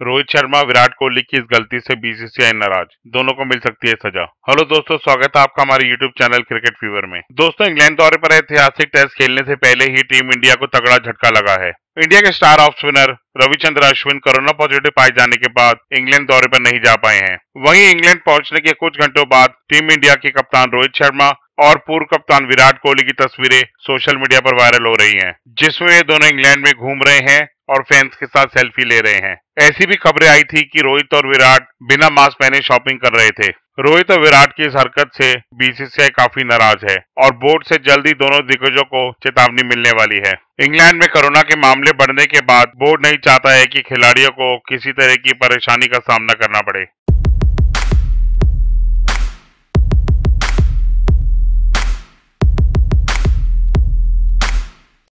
रोहित शर्मा विराट कोहली की इस गलती से बीसीसीआई नाराज़। दोनों को मिल सकती है सजा। हेलो दोस्तों स्वागत है आपका हमारे यूट्यूब चैनल क्रिकेट फीवर में। दोस्तों इंग्लैंड दौरे पर ऐतिहासिक टेस्ट खेलने से पहले ही टीम इंडिया को तगड़ा झटका लगा है। इंडिया के star off spinner Ravichandra Ashwin corona positive पाए जाने के बाद इंग्लैंड दौरे पर नहीं जा पाए हैं। वहीं इंग्लैंड पहुँचने के कुछ घंटों बाद टीम इंडिया के कप्तान रोहित शर्मा और पूर्व कप्तान विराट कोहली की तस्वीरें सोशल मीडिया पर वायरल हो रही हैं, जिसमें ये दोनों इंग्लैंड में घूम रहे हैं और फैंस के साथ सेल्फी ले रहे हैं। ऐसी भी खबरें आई थी कि रोहित और विराट बिना मास्क पहने शॉपिंग कर रहे थे। रोहित और विराट की इस हरकत से बीसीसीआई काफ़ी नाराज़ है और बोर्ड से जल्दी दोनों दिग्गजों को चेतावनी मिलने वाली है। इंग्लैंड में कोरोना के मामले बढ़ने के बाद बोर्ड नहीं चाहता है कि खिलाड़ियों को किसी तरह की परेशानी का सामना करना पड़े।